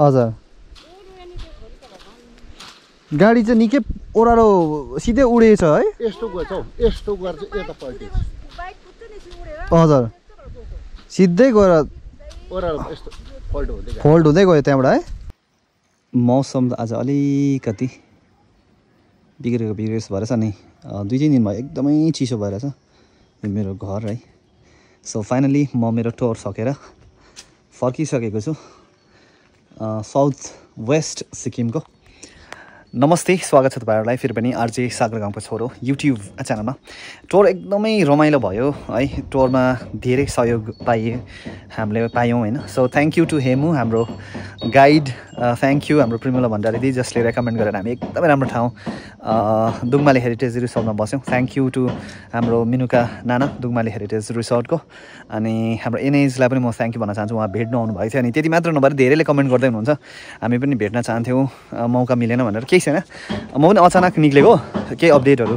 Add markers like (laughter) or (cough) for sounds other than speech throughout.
हजुर। गाडी चाहिँ निकै ओह्रालो सिधै उडेछ है। यस्तो यस्तो हजुर। सिधै गएर फोल्ड हुँदै गयो। त्यहाँबाट है। मौसम त आज अलिकति बिग्रेको बिग्रेको भएर छ नि। दुई तिन दिन भयो एकदमै चिसो भएर छ। मेरो घर है। सो फाइनली म मेरो टुर सकेर फर्किसकेको छु। साउथ वेस्ट सिक्किमको। नमस्ते स्वागत छ तपाईँहरूलाई। फेरि पनि आरजे सागर गाउँको छोरो युट्युब च्यानलमा। टुर एकदमै रमाइलो भयो है। टुरमा धेरै सहयोग पाइए हामीले पायौँ होइन। So thank you to Hemu हाम्रो गाइड थ्याङ्क यू हाम्रो प्रिमुला भण्डारी दिदी जसले रेकमेन्ड गरेर हामी एकदमै राम्रो ठाउँ अ, दुगमाली हेरिटेज रिसोर्टमा बस्यौँ। थ्याङ्क यू टु हाम्रो मिनुका नाना दुगमाली हेरिटेज रिसोर्टको अनि हाम्रो एनएजलाई पनि म थ्याङ्क यू भन्न चाहन्छु। उहाँ भेट्नु आउनुभएको थियो। अनि त्यति मात्र नभएर धेरैले कमेन्ट गर्दै हुनुहुन्छ। हामी पनि भेट्न चाहन्थ्यौँ। मौका मिलेन भनेर केही छैन म पनि अचानक निक्लेको केही अपडेटहरू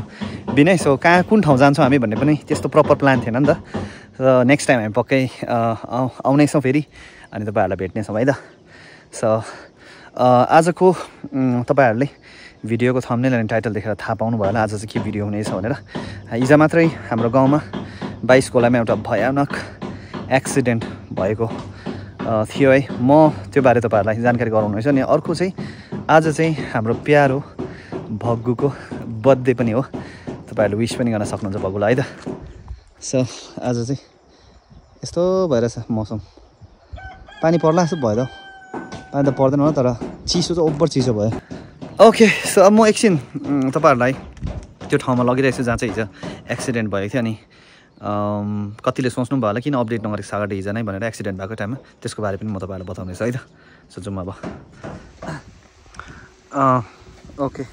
बिनै सो कहाँ कुन ठाउँ जान्छौँ हामी भन्ने पनि त्यस्तो प्रपर प्लान थिएन नि त। र नेक्स्ट टाइम हामी पक्कै अ, आउ- आउनेछौँ फेरि अनि तपाईँहरूलाई भेट्नेछौँ है त। सो आजको तपाईँहरूले भिडियोको थम्नेल अनि टाइटल देखेर थाहा पाउनु भयो होला आज चाहिँ के भिडियो हुनेछ भनेर। हिजो मात्रै हाम्रो गाउँमा बाइस खोलामा एउटा भयानक एक्सिडेन्ट भएको थियो है। म त्यो बारे तपाईँहरूलाई जानकारी गराउनेछु अनि अर्को चाहिँ आज चाहिँ हाम्रो प्यारो भग्गुको बर्थडे पनि हो। तपाईँहरूले विस पनि गर्न सक्नुहुन्छ भग्गुलाई है त? सो आज चाहिँ यस्तो भइरहेछ मौसम। पानी पर्ला जस्तो भयो त। पानी त पर्दैन होला तर चिसो चाहिँ ओभर चिसो भयो। ओके सो अब म एकछिन तपाईँहरूलाई त्यो ठाउँमा लगिरहेको छु जहाँ चाहिँ हिजो एक्सिडेन्ट भएको थियो अनि कतिले सोच्नु भयो होला किन अपडेट नगरेको सागरले हिजो नै भनेर एक्सिडेन्ट भएको टाइममा। त्यसको बारे पनि म तपाईँहरूलाई बताउनेछु है त? सो अब। ओके।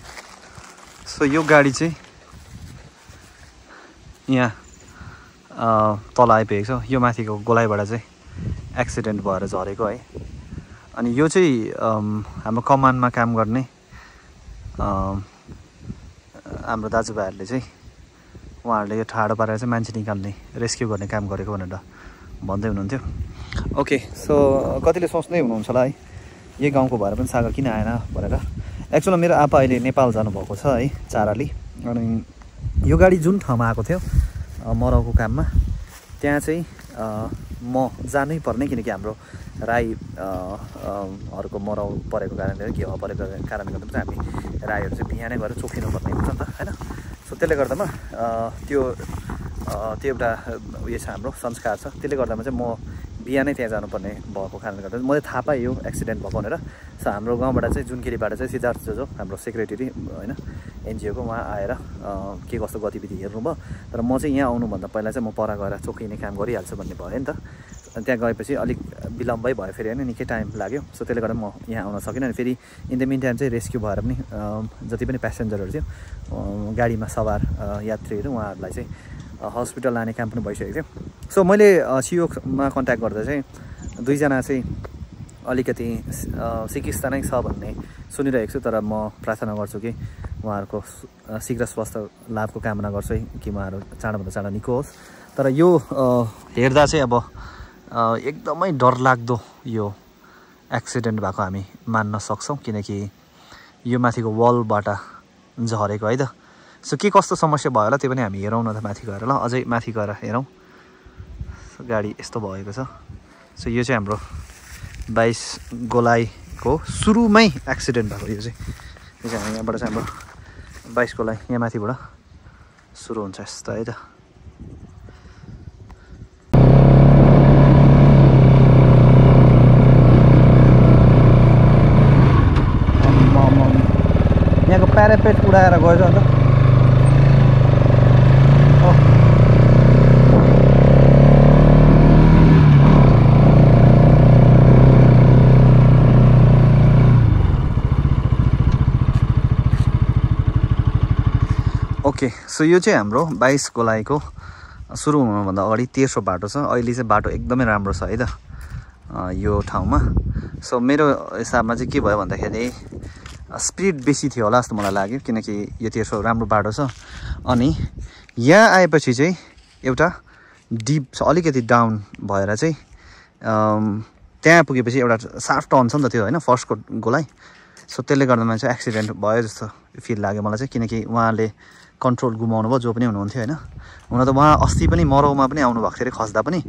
सो यो गाडी चाहिँ यहाँ तल आइपुगेको छ। यो माथिको गोलाइबाट चाहिँ एक्सिडेन्ट भएर झरेको है। अनि यो चाहिँ हाम्रो कमानमा काम गर्ने हाम्रो दाजुभाइहरूले चाहिँ उहाँहरूले यो ठाडो पारेर चाहिँ मान्छे निकाल्ने रेस्क्यु गर्ने काम गरेको भनेर भन्दै हुनुहुन्थ्यो। ओके सो कतिले सोच्दै हुनुहुन्छ होला है? यही गाउँको भएर पनि सागर किन आएन भनेर। एक्चुअली मेरो आप्पा अहिले नेपाल जानुभएको छ है चाराली। अनि यो गाडी जुन ठाउँमा आएको थियो मराउको काममा त्यहाँ चाहिँ म जानै पर्ने किनकि हाम्रो राई अ, अ, हरूको मराउ परेको कारणले घेवा परेको कारणले गर्दा पनि हामी राईहरू चाहिँ बिहानै गएर चोखिनु पर्ने हुन्छ नि त होइन? सो त्यसले गर्दामा त्यो त्यो एउटा उयो छ हाम्रो संस्कार छ। त्यसले गर्दामा चाहिँ म बिहानै त्यहाँ जानुपर्ने भएको कारणले गर्दा मलाई थाहा पाएँ यो एक्सिडेन्ट भएको भनेर। सो हाम्रो गाउँबाट चाहिँ जुनकेरीबाट चाहिँ सिद्धार्थ जोजो हाम्रो सेक्रेटरी होइन एनजिओको उहाँ आएर के कस्तो गतिविधि हेर्नुभयो। तर म चाहिँ यहाँ आउनुभन्दा पहिला चाहिँ म पर गएर चोखिने काम गरिहाल्छु भन्ने भयो नि त। त्यहाँ गएपछि अलिक विलम्बै भयो फेरि होइन निकै टाइम लाग्यो। सो त्यसले गर्दा म यहाँ आउन सकिनँ अनि फेरि इन द मिन टाइम चाहिँ रेस्क्यु भएर पनि जति पनि प्यासेन्जरहरू थियो गाडीमा सवार यात्रीहरू उहाँहरूलाई चाहिँ हस्पिटल लाने काम पनि भइसकेको थियो। सो मैले अ, सियोमा कन्ट्याक्ट गर्दा चाहिँ दुईजना चाहिँ अलिकति अ, सिकिस्ता नै छ भन्ने सुनिरहेको छु तर म प्रार्थना गर्छु कि उहाँहरूको शीघ्र स्वास्थ्य लाभको कामना गर्छु है कि उहाँहरू चाँडोभन्दा चाँडो निको होस् तर यो हेर्दा चाहिँ अब एकदमै डरलाग्दो यो एक्सिडेन्ट भएको हामी मान्न सक्छौँ किनकि यो माथिको वालबाट झरेको है त। सो के कस्तो समस्या भयो होला? त्यो पनि हामी हेरौँ न त माथि गएर ल अझै माथि गएर हेरौँ। गाडी यस्तो भएको छ। सो यो चाहिँ हाम्रो बाइस गोलाइको सुरुमै एक्सिडेन्ट भएको यो चाहिँ। यो चाहिँ यहाँबाट चाहिँ हाम्रो बाइस गोलाइ यहाँ माथिबाट सुरु हुन्छ यस्तो है त। यहाँको प्यारापेट उडाएर गएछ अन्त ओके सो यो चाहिँ हाम्रो बाइस गोलाइको सुरु हुनुभन्दा अगाडि तेर्सो बाटो छ। अहिले चाहिँ बाटो एकदमै राम्रो छ है त। यो ठाउँमा। सो मेरो हिसाबमा चाहिँ के भयो भन्दाखेरि स्पिड बेसी थियो होला जस्तो मलाई लाग्यो किनकि यो तेर्सो राम्रो बाटो छ। अनि यहाँ आएपछि चाहिँ एउटा डिप छ अलिकति डाउन भएर चाहिँ त्यहाँ पुगेपछि एउटा सार्प टर्न छ नि त त्यो होइन फर्स्टको गोलाइ सो त्यसले गर्दामा चाहिँ एक्सिडेन्ट भयो जस्तो फिल लाग्यो मलाई चाहिँ किनकि उहाँले कन्ट्रोल गुमाउनु भयो जो पनि हुनुहुन्थ्यो होइन। हुन त उहाँ अस्ति पनि मरौमा पनि आउनुभएको थियो अरे खस्दा पनि।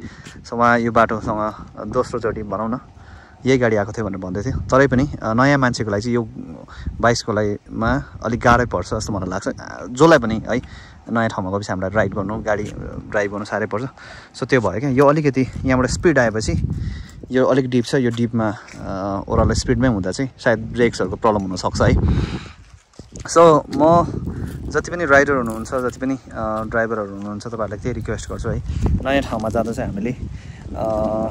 सो उहाँ यो बाटोसँग दोस्रोचोटि भनौँ न यही गाडी आएको थियो भनेर भन्दै थियो। तरै पनि नयाँ मान्छेको लागि चाहिँ यो बाइसको लागिमा अलिक गाह्रै पर्छ जस्तो मलाई लाग्छ। जसलाई पनि है नयाँ ठाउँमा गएपछि हामीलाई राइड गर्नु गाडी ड्राइभ गर्नु साह्रै पर्छ। सो त्यो भयो क्या। यो अलिकति यहाँबाट स्पिड आएपछि यो अलिक डिप छ यो डिपमा ओह्रालो स्पिडमै हुँदा चाहिँ सायद ब्रेक्सहरूको प्रब्लम हुनसक्छ है। सो म जति पनि राइडर हुनुहुन्छ जति पनि ड्राइभरहरू हुनुहुन्छ तपाईँहरूलाई त्यही रिक्वेस्ट गर्छु है। नयाँ ठाउँमा जाँदा चाहिँ हामीले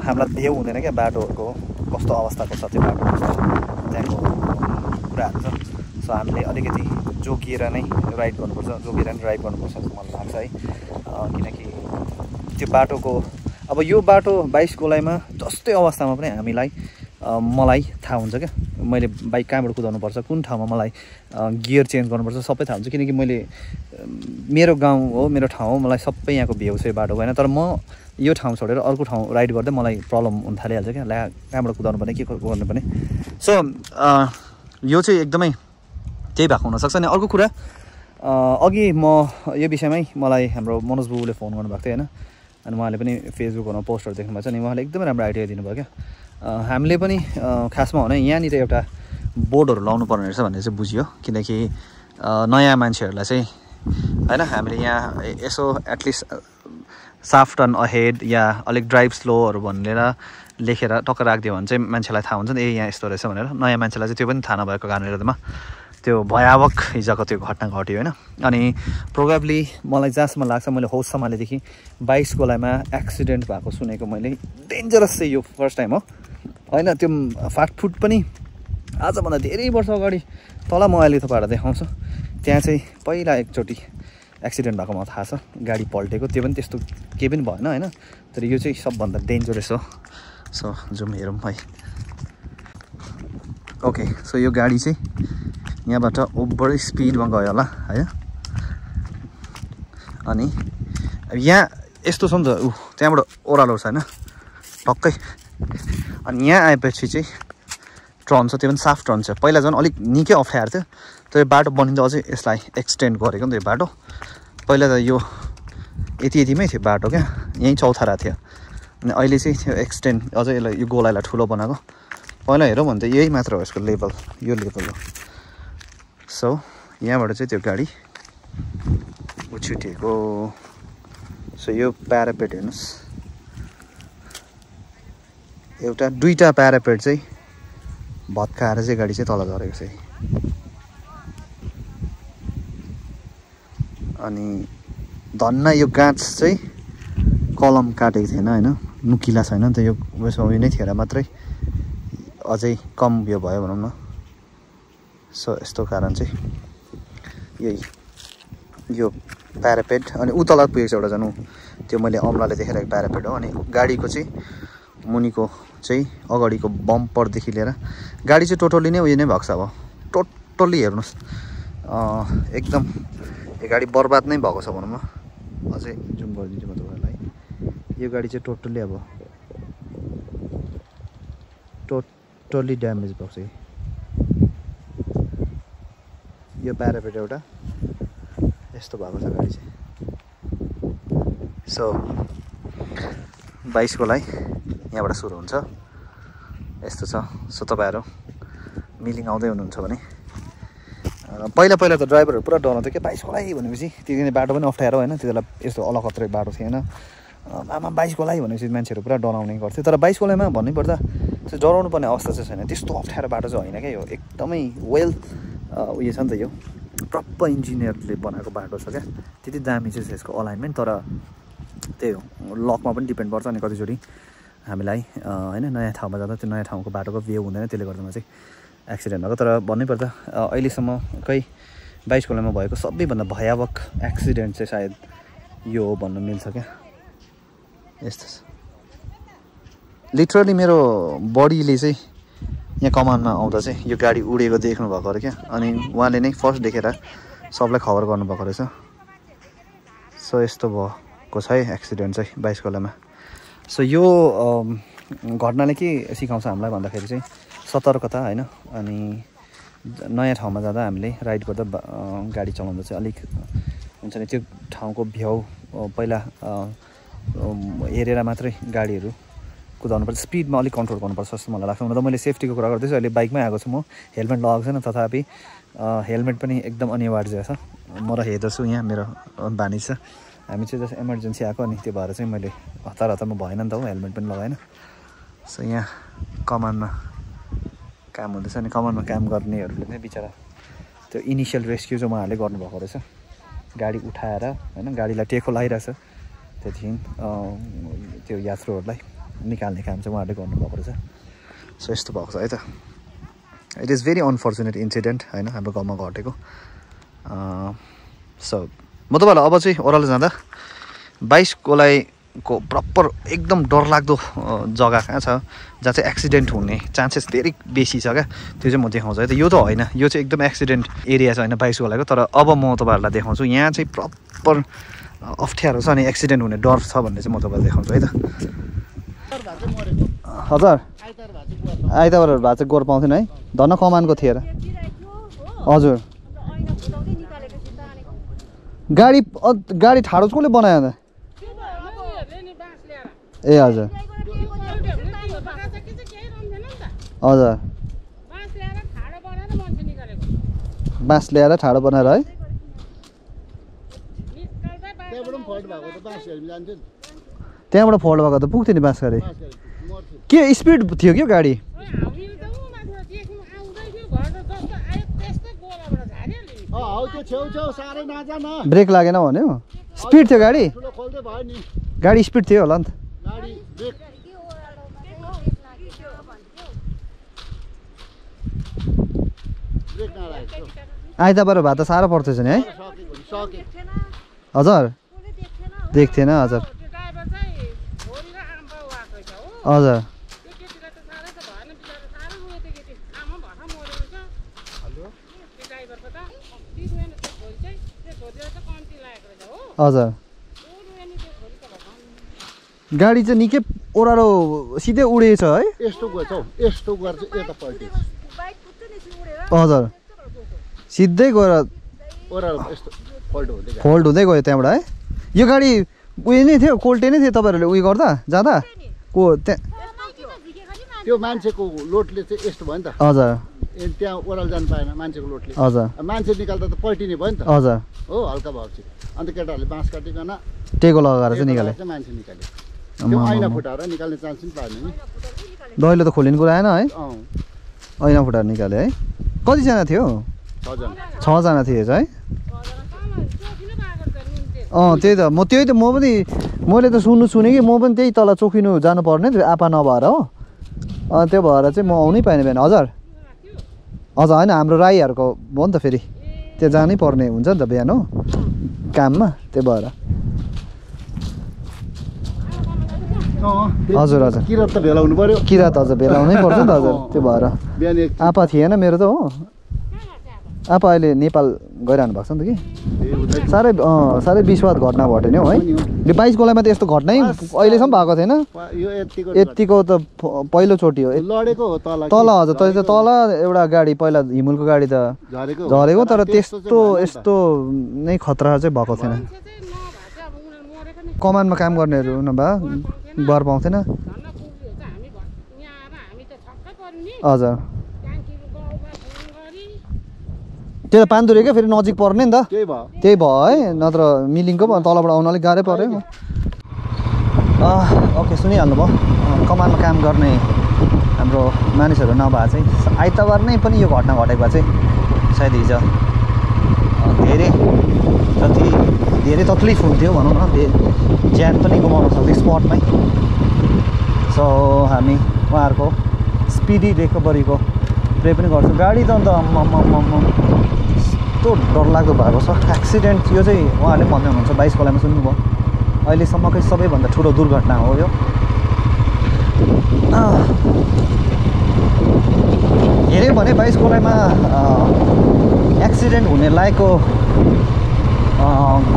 हामीलाई भेउ हुँदैन क्या बाटोहरूको कस्तो अवस्थाको छ त्यो बाटो त्यहाँको कुराहरू छ सो हामीले अलिकति जोगिएर नै राइड गर्नुपर्छ जोगिएर नै ड्राइभ गर्नुपर्छ जस्तो मलाई लाग्छ है। किनकि त्यो बाटोको अब यो बाटो बाइस गोलाइमा जस्तै अवस्थामा पनि हामीलाई मलाई थाहा हुन्छ क्या। मैले बाइक कहाँबाट कुदाउनु पर्छ कुन ठाउँमा मलाई गियर चेन्ज गर्नुपर्छ सबै थाहा हुन्छ। किनकि मैले मेरो गाउँ हो मेरो ठाउँ हो मलाई सबै यहाँको भ्यू छ यो बाटोको होइन तर म यो ठाउँ छोडेर अर्को ठाउँ राइड गर्दै मलाई प्रब्लम हुन थालिहाल्छ क्या। ल्या कहाँबाट कुदाउनु पर्ने के गर्नुपर्ने। सो यो चाहिँ एकदमै त्यही भएको हुनसक्छ अनि अर्को कुरा अघि म यो विषयमै मलाई हाम्रो मनोज बुबुले फोन गर्नुभएको थियो होइन? अनि उहाँले पनि फेसबुकहरूमा पोस्टहरू देख्नुभएको छ अनि उहाँले एकदमै राम्रो आइडिया दिनुभयो क्या। हामीले पनि खासमा भने यहाँनिर एउटा बोर्डहरू लाउनु पर्ने रहेछ भन्ने चाहिँ बुझ्यो। किनकि नयाँ मान्छेहरूलाई चाहिँ होइन हामीले यहाँ यसो at least soft turn ahead या अलिक ड्राइभ स्लोहरू भनेर लेखेर टक्क राखिदियो भने चाहिँ मान्छेलाई थाहा हुन्छ नि ए यहाँ यस्तो रहेछ भनेर। नयाँ मान्छेलाई चाहिँ त्यो पनि थाहा नभएको कारणले गर्दामा त्यो भयावक हिजोको त्यो घटना घट्यो होइन। अनि प्रोभाब्ली मलाई जहाँसम्म लाग्छ मैले होस सम्हालेदेखि बाइस गोलाइमा एक्सिडेन्ट भएको सुनेको मैले डेन्जरस चाहिँ यो फर्स्ट टाइम हो। होइन त्यो फाटफुट पनि आजभन्दा धेरै वर्ष अगाडि तल म अहिले तपाईँहरूलाई देखाउँछु। त्यहाँ चाहिँ पहिला एकचोटि एक्सिडेन्ट भएको मलाई थाहा छ। गाडी पल्टेको त्यो पनि त्यस्तो केही पनि भएन होइन? तर यो चाहिँ सबभन्दा डेन्जरस हो। सो जाउँ हेरौँ है। ओके सो यो गाडी चाहिँ यहाँबाट ओभर स्पिडमा गयो होला है अनि यहाँ यस्तो छ नि त ऊ त्यहाँबाट ओह्रालो छ होइन? टक्कै अनि यहाँ आएपछि चाहिँ ट्रन छ त्यो पनि साफ ट्रन छ। पहिला झन् अलिक निकै अप्ठ्यारो थियो तर बाटो बनिँदा अझै यसलाई एक्सटेन्ड गरेको नि त यो बाटो। पहिला त यो यति यतिमै थियो बाटो क्या यहीँ चौथारा थियो। अनि अहिले चाहिँ त्यो एक्सटेन्ड अझै यसलाई यो गोलाइलाई ठुलो बनाएको। पहिला हेरौँ भने त यही मात्र हो यसको लेभल यो लेभल हो। सो यहाँबाट चाहिँ त्यो गाडी उछुटिएको। सो यो प्यारापेट हेर्नुहोस्। एउटा दुईवटा प्यारापेट चाहिँ भत्काएर चाहिँ गाडी चाहिँ तल झरेको छ है। अनि धन्न यो गाँच चाहिँ कलम काटेको थिएन होइन नुकिला छैन नि त यो उयसमा उयो नै थिएर मात्रै। अझै कम उयो भयो भनौँ न। सो यस्तो कारण चाहिँ यही यो प्यारापेट। अनि उ पुगेको छ एउटा झन् त्यो मैले अम्लाले देखेर प्यारापेट हो। अनि गाडीको चाहिँ मुनिको चाहिँ अगाडिको बम्परदेखि लिएर गाडी चाहिँ टोटल्ली नै उयो नै भएको छ अब। टोटल्ली हेर्नुहोस्। एकदम यो गाडी बर्बाद नै भएको छ भनौँ न। अझै जुम गरिदिन्छु म तपाईँहरूलाई। यो गाडी चाहिँ टोटल्ली अब टोटल्ली ड्यामेज भएको छ। यो। प्यारापेट एउटा यस्तो भएको छ गाडी चाहिँ। सो बाइसकोलाई यहाँबाट सुरु हुन्छ। यस्तो छ। सो तपाईँहरू मिलिङ आउँदै हुनुहुन्छ भने पहिला पहिला त ड्राइभरहरू पुरा डराउँथ्यो क्या बाइसकोलाई भनेपछि त्यति बाटो पनि अप्ठ्यारो होइन। त्यति बेला यस्तो अलकत्रै बाटो थिएन। आमा बाइसकोलाई भनेपछि मान्छेहरू पुरा डराउने गर्थ्यो। तर बाइसकोलाइमा भन्नुपर्दा चाहिँ डराउनु पर्ने अवस्था चाहिँ छैन। त्यस्तो अप्ठ्यारो बाटो चाहिँ होइन क्या यो। एकदमै वेल उयो छ नि त यो। प्रपर इन्जिनियरले बनाएको बाटो छ क्या। त्यति दामी चाहिँ छ यसको अलाइनमेन्ट। तर त्यही हो। लकमा पनि डिपेन्ड पर्छ अनि कतिचोटि। हामीलाई होइन नयाँ ठाउँमा जाँदा त्यो नयाँ ठाउँको बाटोको भ्यू हुँदैन त्यसले गर्दामा चाहिँ एक्सिडेन्ट भएको। तर भन्नैपर्दा अहिलेसम्मकै बाइस खोलामा भएको सबैभन्दा भयावक एक्सिडेन्ट चाहिँ सायद यो हो भन्नु मिल्छ क्या। यस्तो छ। लिटरली मेरो बडीले चाहिँ यहाँ कमानमा आउँदा चाहिँ यो गाडी उडेको देख्नु भएको अरे क्या। अनि उहाँले नै फर्स्ट देखेर सबलाई खबर गर्नुभएको रहेछ। सो यस्तो भएको छ है एक्सिडेन्ट चाहिँ बाइस खोलामा। सो यो अम, घटनाले के सिकाउँछ हामीलाई भन्दाखेरि चाहिँ सतर्कता होइन? अनि नयाँ ठाउँमा जाँदा हामीले राइड गर्दा गाडी चलाउँदा चाहिँ अलिक हुन्छ नि त्यो ठाउँको भ्याउ पहिला हेरेर मात्रै गाडीहरू कुदाउनुपर्छ स्पिडमा अलिक कन्ट्रोल गर्नुपर्छ जस्तो मलाई लाग्छ। हुन त मैले सेफ्टीको कुरा गर्दैछु। अहिले बाइकमै आएको छु म। हेलमेट लगाएको छैन तथापि हेलमेट पनि एकदम अनिवार्य छ। म र हेर्दछु यहाँ मेरो बानी छ। हामी चाहिँ जस्तो इमर्जेन्सी आएको अनि त्यो भएर चाहिँ मैले हतार हतारमा भएन नि त हो हेलमेट पनि लगाएन। सो यहाँ कमानमा काम हुँदैछ अनि कमानमा काम गर्नेहरूले चाहिँ बिचरा त्यो इनिसियल रेस्क्यु चाहिँ उहाँहरूले गर्नुभएको रहेछ। गाडी उठाएर होइन गाडीलाई टेको लगाइरहेछ त्यहाँदेखि त्यो यात्रुहरूलाई निकाल्ने काम चाहिँ उहाँहरूले गर्नुभएको रहेछ। सो यस्तो भएको छ है त। It is very unfortunate incident होइन हाम्रो गाउँमा घटेको। सो म तपाईँलाई अब चाहिँ ओह्रालो जाँदा बाइस गोलाइको प्रपर एकदम डरलाग्दो जग्गा कहाँ छ जहाँ चाहिँ एक्सिडेन्ट हुने चान्सेस धेरै बेसी छ क्या? त्यो चाहिँ म देखाउँछु है। त यो त होइन यो चाहिँ एकदम एक्सिडेन्ट एरिया छ होइन बाइस गोलाइको तर अब म तपाईँहरूलाई देखाउँछु यहाँ चाहिँ प्रपर अप्ठ्यारो छ अनि एक्सिडेन्ट हुने डर छ भन्ने चाहिँ म तपाईँलाई देखाउँछु है त। हजुर। आइतबारहरू भए चाहिँ गोर पाउँथेन है। धन्न कमानको थिएर हजुर। गाडी गाडी ठाडो कसले बनायो अन्त ए हजुर। हजुर। बाँस ल्याएर ठाडो बनाएर है। त्यहाँबाट फल्ट भएको त त पुग्थ्यो नि बाँस गाडी के स्पिड थियो क्या गाडी अँ हौ त्यो छेउछेउ साह्रै नजा न ब्रेक लागेन भन्यो स्पिड थियो गाडी? ठुलो खोल्दै भयो नि। गाडी स्पिड थियो होला नि त। आइतबार भए त साह्रो पर्थेछ नि है? सकेको नि, सकेको हजुर। देख्थेन हजुर। हजुर हजुर गाडी चाहिँ निकै ओह्रालो सिधै उडेछ है? यस्तो गएछ हौ यस्तो गएर चाहिँ यता पल्टेछ हजुर। सिधै गएर ओह्रालो यस्तो पल्ट हुँदै गयो फोल्ड हुँदै गयो त्यहाँबाट है? यो गाडी उयो नै थियो कोल्टे नै थियो तपाईँहरूले उयो गर्दा जाँदा? को त्यहाँ? त्यो मान्छेको लोडले चाहिँ यस्तो भयो नि त। हजुर। त्यहाँ ओह्रालो जानु पाएन मान्छेको लोडले हजुर। मान्छे निकाल्दा त पल्टिने भयो नि त। हजुर। हो हल्का भएपछि अन्त केटाहरूले बाँस काटिकन टेको लगाएर चाहिँ निकाले। मान्छे निकाल्यो त्यो ऐना फुटाएर निकाल्ने चान्स पनि पाएन नि। दैलो त खोलिने कुरा आएन है? ऐना फुटाएर निकाले है। कतिजना थियो? छजना। थिएछ है अँ त्यही त। म त्यही त म पनि मैले त सुन्नु सुनेँ कि म पनि त्यही तल चोखिनु जानुपर्ने आपा नभएर हो। अँ त्यो भएर चाहिँ म आउनै पाएन बिहान। हजुर। हजुर होइन हाम्रो राईहरूको हो नि त फेरि। त्यो जानै पर्ने हुन्छ नि त बिहान हो। काममा त्यो भएर। हजुर, हजुर। किरात त भेलाउनु पर्यो। किरात हजुर भेलाउनै पर्छ नि त हजुर त्यो भएर। आपा थिएन मेरो त हो। आपा अहिले नेपाल गइरहनु भएको छ नि त कि? ए, उतै साह्रै अँ साह्रै विश्वास घटना घट्यो नि हौ है? यो बाइस गोलाइमा त यस्तो घटनै अहिलेसम्म भएको थिएन यतिको यतिको त पहिलोचोटि हो। यत- लडेको हो तल हजुर त तल एउटा गाडी पहिला हिमुलको गाडी त झरेको तर त्यस्तो। यस्तो नै खतरा चाहिँ भएको थिएन कमानमा काम गर्नेहरू नभए बर पाउँथेन। हजुर। त्यो त पान्दुरे क्या फेरि नजिक पर्ने नि त? त्यही भयो। त्यही भयो है नत्र मिलिङको पो तलबाट आउन अलिक गाह्रै पऱ्यो ओके सुनिहाल्नु भयो। कमानमा काम गर्ने हाम्रो मानिसहरू नभए चाहिँ आइतबार नै पनि यो घटना घटेको भए चाहिँ सायद हिजो धेरै जति धेरै तक्लिफ हुन्थ्यो भनौँ न ज्यान पनि गुमाउन सक्थ्यो स्पटमै। सो हामी उहाँहरूको स्पिडी रिकभरीको प्रे पनि गर्छौँ। गाडी त अन्त यस्तो डरलाग्दो भएको छ। एक्सिडेन्ट यो चाहिँ उहाँहरूले भन्दै हुनुहुन्छ बाइस खोलामा सुन्नुभयो। अहिलेसम्मकै सबैभन्दा ठुलो दुर्घटना हो यो। हेऱ्यो भने बाइस गोलाइमा एक्सिडेन्ट हुने लायकको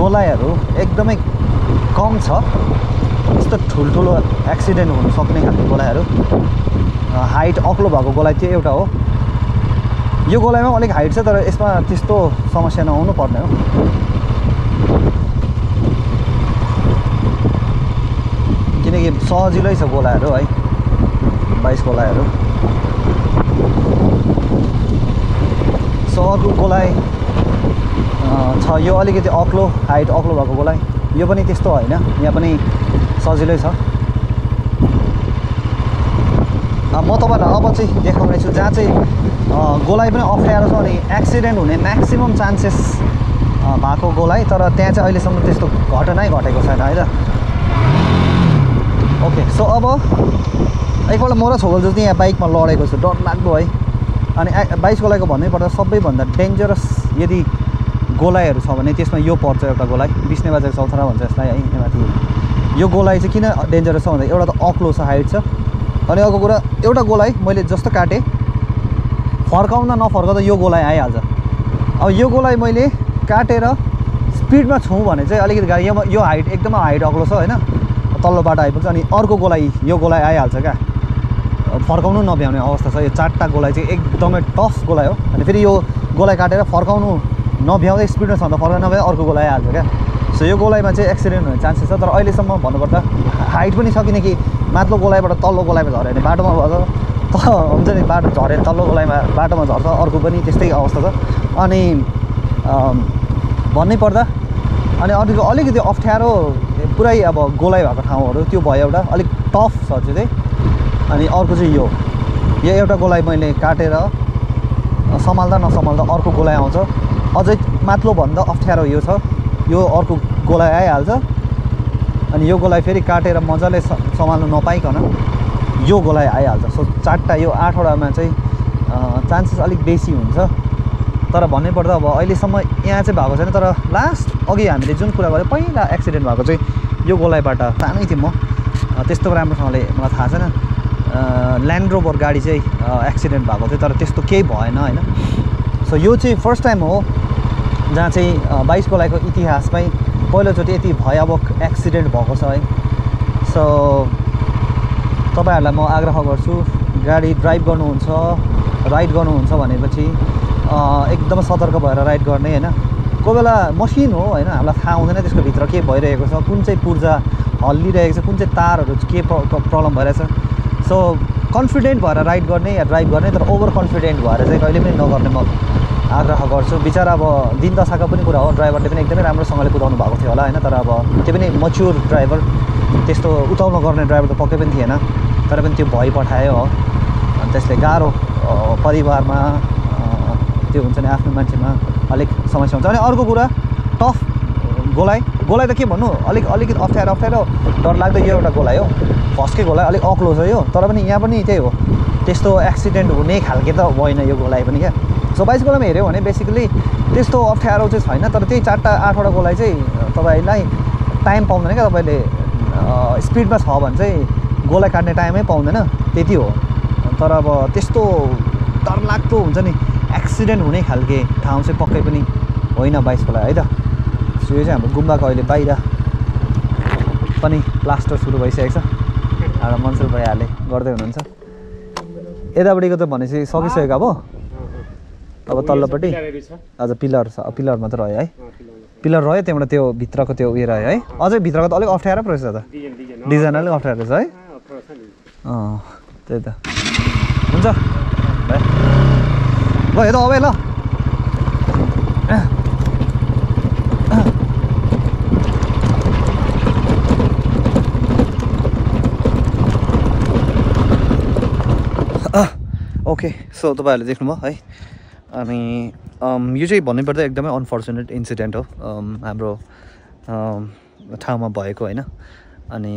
गोलाइहरू एकदमै कम छ। यस्तो ठुल्ठुलो एक्सिडेन्ट हुनु सक्ने खालको गोलाइहरू। हाइट अग्लो भएको गोलाइ त्यो एउटा हो। यो गोलाइमा अलिक हाइट छ तर यसमा त्यस्तो समस्या नआउनु पर्ने हो। किनकि सजिलै छ गोलाहरू है। बाइस गोलाहरू सहरको गोलाइ छ। यो अलिकति अग्लो हाइट अग्लो भएको गोलाइ। यो पनि त्यस्तो होइन। यहाँ पनि सजिलै छ। म तपाईँहरूलाई अब चाहिँ देखाउने छु जहाँ चाहिँ अँ, गोलाइ पनि अप्ठ्यारो छ अनि एक्सिडेन्ट हुने म्याक्सिमम् चान्सेस भएको गोलाइ तर त्यहाँ चाहिँ अहिलेसम्म त्यस्तो घटनै घटेको छैन है त ओके सो अब एकपल्ट म र छोगल चाहिँ यहाँ बाइकमा लडेको छु डर लाग्दो है। अनि बाइस गोलाइको भन्नै सबैभन्दा डेन्जरस यदि गोलाइहरू छ भने त्यसमा यो पर्छ एउटा गोलाइ बिस्ने बाजेको चौथरा भन्छ यसलाई है माथि यो गोलाइ चाहिँ किन डेन्जरस छ भन्दा एउटा त अग्लो छ हाइट छ। अनि अर्को कुरा एउटा गोलाइ मैले जस्तो काटेँ फर्काउँदा नफर्काउँदा यो गोलाइ आइहाल्छ। अब यो गोलाइ मैले काटेर स्पिडमा छुँ भने चाहिँ अलिकति गाडी यो यो हाइट एकदमै हाइट अग्लो छ होइन? तल्लो बाटो आइपुग्छ अनि अर्को गोलाइ यो गोलाइ आइहाल्छ क्या। फर्काउनु नभ्याउने अवस्था छ। यो चारवटा गोलाइ चाहिँ एकदमै टफ गोलाइ हो। अनि फेरि यो गोलाइ काटेर फर्काउनु नभ्याउँदै स्पिडमा छ भने फर्काउनु नभ्याए अर्को गोलाइ आइहाल्छ क्या। सो यो गोलाइमा चाहिँ एक्सिडेन्ट हुने चान्सेस छ। तर अहिलेसम्म भन्नुपर्दा हाइट पनि छ किनकि माथिल्लो गोलाइबाट तल्लो गोलाइमा झऱ्यो भने बाटोमा भयो त (laughs) हुन्छ नि बाटो भने तल्लो गोलाइमा बाटोमा झर्छ अर्को पनि त्यस्तै अवस्था छ। अनि भन्नै पर्दा अनि अलिक अलिकति अप्ठ्यारो पुरै अब गोलाइ भएको ठाउँहरू त्यो भयो एउटा अलिक टफ छ त्यो चाहिँ। अनि अर्को चाहिँ यो। यो एउटा गोलाइ मैले काटेर सम्हाल्दा नसम्हाल्दा अर्को गोलाइ आउँछ। अझै माथिल्लोभन्दा अप्ठ्यारो यो छ। यो अर्को गोलाइ आइहाल्छ। अनि यो गोलाइ फेरि काटेर मजाले सम्हाल्नु नपाइकन यो गोलाइ आइहाल्छ। सो चारवटा यो आठवटामा चाहिँ चान्सेस अलिक बेसी हुन्छ। तर भन्नै पर्दा अब अहिलेसम्म यहाँ चाहिँ भएको छैन। तर लास्ट अघि हामीले जुन कुरा गऱ्यौँ पहिला एक्सिडेन्ट भएको चाहिँ यो गोलाइबाट सानै थिएँ म। त्यस्तो राम्रोसँगले मलाई थाहा छैन। ल्यान्ड रोभर गाडी चाहिँ एक्सिडेन्ट भएको थियो। तर त्यस्तो केही भएन होइन। सो यो चाहिँ फर्स्ट टाइम हो जहाँ चाहिँ बाइस गोलाइको इतिहासमै पहिलोचोटि यति भयावह एक्सिडेन्ट भएको छ है। सो तपाईँहरूलाई म आग्रह गर्छु गाडी ड्राइभ गर्नुहुन्छ राइड गर्नुहुन्छ भनेपछि एकदमै सतर्क भएर राइड गर्ने होइन? कोही बेला मसिन हो होइन? हामीलाई थाहा हुँदैन त्यसको भित्र के भइरहेको छ कुन चाहिँ पूर्जा हल्लिरहेको छ कुन चाहिँ तारहरू के प्र- प्रब्लम भइरहेछ सो कन्फिडेन्ट भएर राइड गर्ने या ड्राइभ गर्ने तर ओभर कन्फिडेन्ट भएर चाहिँ कहिले पनि नगर्ने म आग्रह गर्छु। बिचरा अब दिन दशाको पनि कुरा हो ड्राइभरले पनि एकदमै राम्रोसँगले कुदाउनु भएको थियो होला होइन? तर अब त्यो पनि मच्योर ड्राइभर त्यस्तो उताउन गर्ने ड्राइभर त पक्कै पनि थिएन। तर पनि त्यो भइपठायो हो। अनि त्यसले गाह्रो परिवारमा त्यो हुन्छ नि आफ्नो मान्छेमा अलिक समस्या हुन्छ। अनि अर्को कुरा टफ गोलाइ गोलाइ त के भन्नु? अलिक अलिकति अप्ठ्यारो अप्ठ्यारो। डर लाग्दो यो एउटा गोलाइ हो। फर्स्टकै गोलाइ अलिक अग्लो छ यो। तर पनि यहाँ पनि त्यही हो। त्यस्तो एक्सिडेन्ट हुने खालके त होइन यो गोलाइ पनि क्या। सो बाइस गोलाइमा हेऱ्यो भने बेसिकली त्यस्तो अप्ठ्यारो चाहिँ छैन। तर त्यही चारवटा आठवटा गोलाइ चाहिँ तपाईँलाई टाइम पाउँदैन क्या तपाईँले स्पिडमा छ भने चाहिँ गोलाइ काट्ने टाइमै पाउँदैन त्यति हो। तर अब त्यस्तो डरलाग्दो हुन्छ नि एक्सिडेन्ट हुने खालके ठाउँ चाहिँ पक्कै पनि होइन बाइस गोलाइ है त। सो यो चाहिँ हाम्रो गुम्बाको अहिले बाहिर पनि प्लास्टर सुरु भइसकेको छ। एउटा मन्सुर भइहाले गर्दै हुनुहुन्छ। यतापट्टिको त भनेपछि सकिसकेको अब। अब तल्लोपट्टि। अझ पिलर छ पिलर मात्र रह्यो है। पिलर रह्यो त्यहाँबाट त्यो भित्रको त्यो उयो रह्यो है। अझै भित्रको त अलिक अप्ठ्यारो पो रहेछ त। डिजाइन अलिक अप्ठ्यारो रहेछ है। त्यही त हुन्छ भाइ भयो त अब ल ओके सो तपाईँहरूले देख्नुभयो है? अनि अम, यो चाहिँ भन्नुपर्दा एकदमै अनफर्चुनेट इन्सिडेन्ट हो अम, हाम्रो अम, ठाउँमा भएको होइन? अनि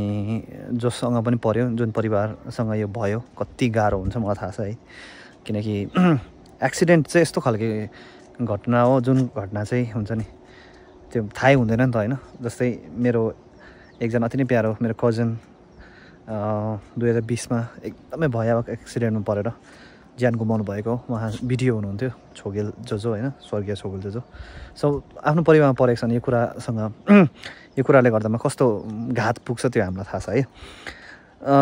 जोसँग पनि पऱ्यो जुन परिवारसँग यो भयो कति गाह्रो हुन्छ मलाई थाहा छ है। किनकि (clears throat) एक्सिडेन्ट चाहिँ यस्तो खालके घटना हो जुन घटना चाहिँ हुन्छ नि त्यो थाहै हुँदैन नि त होइन। जस्तै मेरो एकजना अति नै प्यारो मेरो कजन दुई हजार बिसमा एकदमै भयावह एक्सिडेन्टमा परेर ज्यान गुमाउनु भएको उहाँ बिडियो हुनुहुन्थ्यो छोगेल जो जो होइन स्वर्गीय छोगेल जो जो सो आफ्नो परिवारमा परेको छन् यो कुरासँग (clears throat) यो कुराले गर्दामा कस्तो घात पुग्छ त्यो हामीलाई थाहा छ है?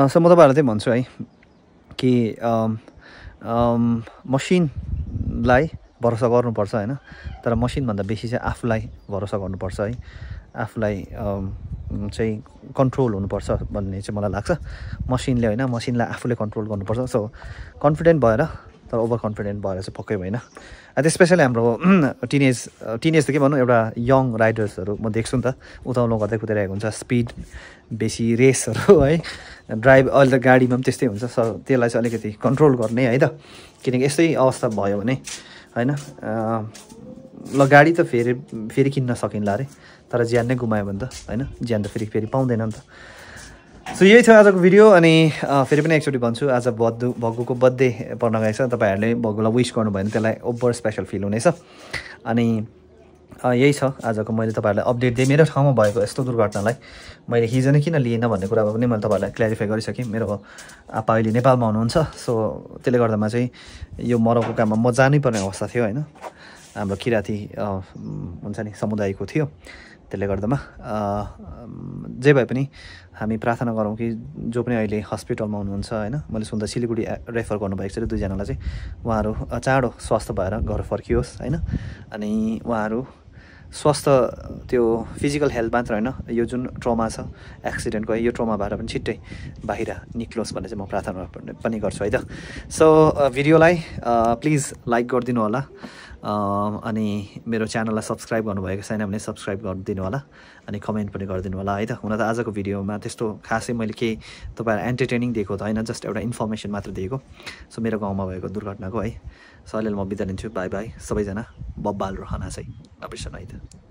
सो म तपाईँहरूलाई त्यही भन्छु है कि मसिनलाई भरोसा गर्नुपर्छ होइन? तर मसिनभन्दा बेसी चाहिँ आफूलाई भरोसा गर्नुपर्छ है? आफूलाई चाहिँ कन्ट्रोल हुनुपर्छ भन्ने चाहिँ मलाई लाग्छ। मसिनले होइन मसिनलाई आफूले कन्ट्रोल गर्नुपर्छ। सो कन्फिडेन्ट भएर तर ओभर कन्फिडेन्ट भएर चाहिँ पक्कै होइन स्पेसली हाम्रो टिनेज टिनेज त के भनौँ एउटा यङ राइडर्सहरू म देख्छु नि त। उताउलो गर्दै कुदाइरहेको हुन्छ। स्पिड बेसी रेसहरू है। ड्राइभ अहिले त गाडीमा पनि त्यस्तै हुन्छ। सो त्यसलाई चाहिँ अलिकति कन्ट्रोल गर्ने है त। किनकि यस्तै अवस्था भयो भने होइन ल गाडी त फेरि फेरि किन्न सकिन्ला अरे तर ज्यान नै गुमायो भने त होइन? ज्यान त फेरि फेरि पाउँदैन नि त। सो यही थियो आजको भिडियो अनि फेरि पनि एकचोटि भन्छु आज बद्दु भगुको बर्थडे पर्न गएको छ तपाईँहरूले भगुलाई विस गर्नुभयो भने त्यसलाई ओभर स्पेसल फिल हुनेछ। अनि यही छ आजको मैले तपाईँहरूलाई अपडेट दिएँ। मेरो ठाउँमा भएको यस्तो दुर्घटनालाई मैले हिजो नै किन लिएन भन्ने कुरामा पनि मैले तपाईँहरूलाई क्ल्यारिफाई गरिसकेँ। मेरो आपा अहिले नेपालमा हुनुहुन्छ सो त्यसले गर्दामा चाहिँ यो मरौको काममा म जानै पर्ने अवस्था थियो होइन? हाम्रो किराँती हुन्छ नि समुदायको थियो। त्यसले गर्दामा जे भए पनि हामी प्रार्थना गरौँ कि जो पनि अहिले हस्पिटलमा हुनुहुन्छ होइन मैले सुन्दा सिलगढी रेफर गर्नुभएको छ दुईजनालाई चाहिँ। उहाँहरू चाँडो स्वस्थ भएर घर फर्कियोस् होइन। अनि उहाँहरू स्वास्थ्य त्यो फिजिकल हेल्थ मात्र होइन यो जुन ट्रमा छ एक्सिडेन्टको यो ट्रमा भएर पनि छिट्टै बाहिर निक्लोस् भन्ने चाहिँ म प्रार्थना पनि गर्छु है त। सो भिडियोलाई प्लिज लाइक गरिदिनु होला। अनि मेरो च्यानललाई सब्सक्राइब गर्नुभएको छैन भने सब्सक्राइब गरिदिनु होला अनि कमेन्ट पनि गरिदिनु होला है त? हुन त आजको भिडियोमा त्यस्तो खासै मैले केही तपाईँलाई एन्टरटेनिङ दिएको त होइन जस्ट एउटा इन्फर्मेसन मात्र दिएको। सो मेरो गाउँमा भएको दुर्घटनाको है सो अहिले म बिदा लिन्छु बाई बाई सबैजना बब्बाल रहना चाहिँ नबिर्सन है त।